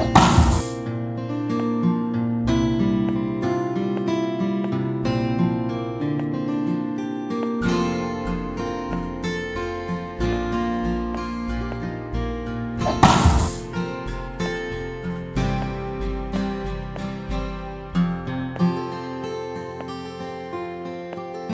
Bye.